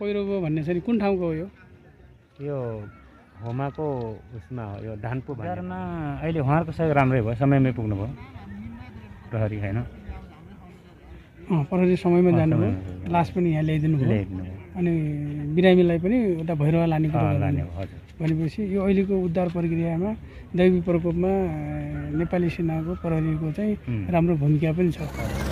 पहिरो गयो भन्ने छ नि कुन ठाउँको हो यो? यो होमाको उसमा हो यो धानपु बजारमा अहिले उहाँहरूको सहयोग राम्रै भयो समयमै पुग्नुभयो प्रहरी होइन। अँ, प्रहरी समयमा जानुभयो। लास पनि यहाँ ल्याइदिनु भयो। अनि बिरामीलाई पनि एउटा भैरवा लाने कुरो भनेपछि यो अहिलेको उद्धार प्रक्रियामा दैवी प्रकोपमा नेपाली सेनाको प्रहरीको चाहिँ. राम्रो भूमिका पनि छ।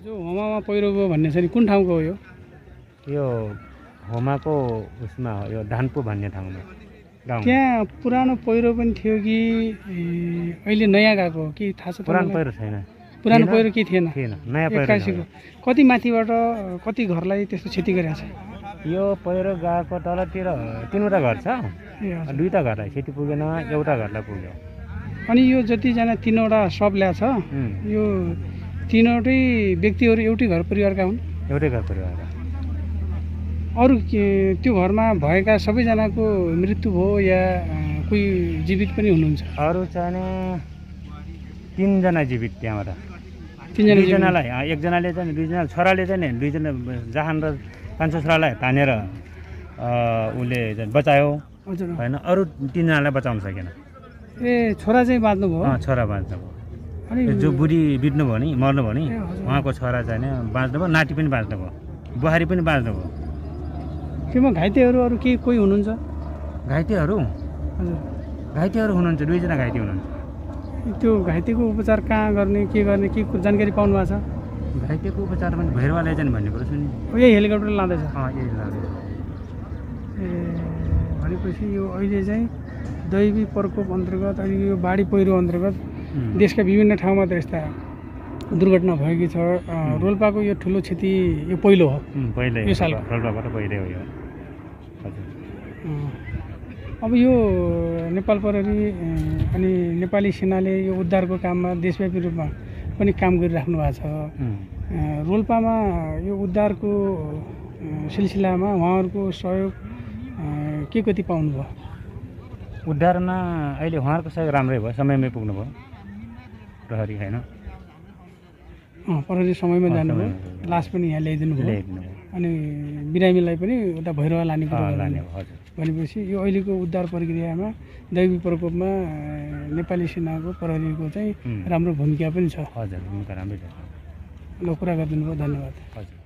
जो होमामा पहिरो गयो भन्ने छ नि कुन ठाउँको हो यो? यो होमाको उसमा हो यो धानपु भन्ने ठाउँमा त्यहाँ पुरानो पहिरो पनि थियो कि अहिले नयाँ गएको हो कि थाहा छ पुरानो? पहिरो छैन। पुरानो? पहिरो के थिएन? एक्कासीको। कति माथिबाट कति घरलाई त्यस्तो क्षति गरेको छ। यो पहिरो गएको तलतिर तिनवटा घर छ। दुईवटा घरलाई क्षति पुगेन एउटा घरलाई पुग्यो। अनि यो जतिजना तिनवटा सब ल्याएको छ यो तिनवटै व्यक्तिहरू एउटै घर परिवारका हुन्? एउटै घर परिवार। अरू के- त्यो घरमा भएका सबैजनाको मृत्यु भयो या कोही जीवित पनि हुनुहुन्छ? अरू चाहिँ तिनजना जीवित त्यहाँबाट। तिनजना दुईजनालाई एकजनाले चाहिँ दुईजना छोराले चाहिँ दुईजना जहान र कान्छो छोरालाई तानेर उसले बचायो। हजुर। होइन अरू तिनजनालाई बचाउन सकेन। ए छोरा चाहिँ बाँच्नु भयो? अँ, छोरा बाँच्नु भयो। अनि जो बुढी बित्नु भयो नि मर्नु भयो नि। उहाँको छोरा चाहिँ नि बाँच्नु भयो नाति पनि बाँच्नु भयो बुहारी पनि बाँच्नु भयो। त्योमा घाइतेहरू अरू केही कोही हुनुहुन्छ? घाइतेहरू? हजुर। घाइतेहरू हुनुहुन्छ दुईजना घाइते हुनुहुन्छ। त्यो घाइतेको उपचार कहाँ गर्ने के गर्ने को जानकारी पाउनु भएको छ? उपचार पनि भैरवा लैजाने भन्ने कुरो सुनि यही हेलिकप्टर लाँदैछ। यही लाग्यो ए भनेपछि यो अहिले चाहिँ दैवी प्रकोप अन्तर्गत अहिले यो बाढी पहिरो अन्तर्गत देशका विभिन्न ठाउँमा त यस्ता दुर्घटना भएकी छ। रोल्पाको यो ठुलो क्षति यो पहिलो हो। उम्, पहिल्यै यो साल। रोल्पाबाट पहिल्यै हो यो। अब यो नेपाल प्रहरी अनि नेपाली सेनाले यो उद्धारको काममा देशव्यापी रूपमा पनि काम गरिराख्नु भएको छ। रोल्पामा यो उद्धारको सिलसिलामा उहाँहरूको सहयोग के कति पाउनुभयो? उद्धारमा अहिले उहाँहरूको सहयोग राम्रै भयो समयमै पुग्नुभयो प्रहरी होइन? प्रहरी समयमा जानुभयो। लास पनि यहाँ ल्याइदिनु भयो अनि बिरामीलाई पनि उता भैरवा लाने भनेपछि यो अहिलेको उद्धार प्रक्रियामा दैवी प्रकोपमा नेपाली सेनाको प्रहरीको चाहिँ राम्रो भूमिका पनि छ। हजुर भूमिका राम्रै छ। ल कुरा गरिदिनु भयो धन्यवाद। हजुर